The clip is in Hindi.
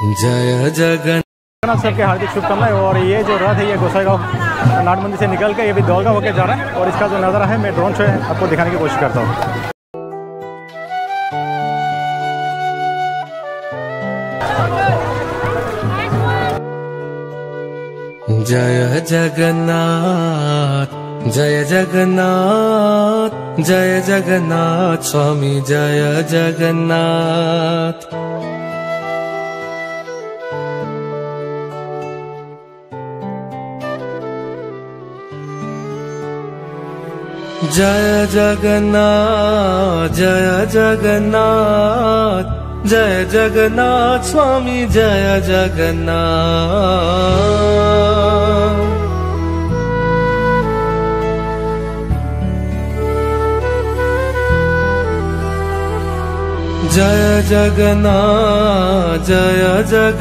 जय जगन सबके हार्दिक शुभकामनाएँ और ये जो रथ है ये गोसाईगांव नाट मंदिर से निकल के ये भी दौलगा होकर जा रहा है और इसका जो नज़ारा है मैं ड्रोन से आपको दिखाने की कोशिश करता हूँ। जय जगन्नाथ जय जगन्नाथ जय जगन्नाथ स्वामी जय जगन्नाथ। जय जगन्नाथ जय जगन्नाथ जय जगन्नाथ स्वामी जय जगन्नाथ। जय जगन्नाथ जय जग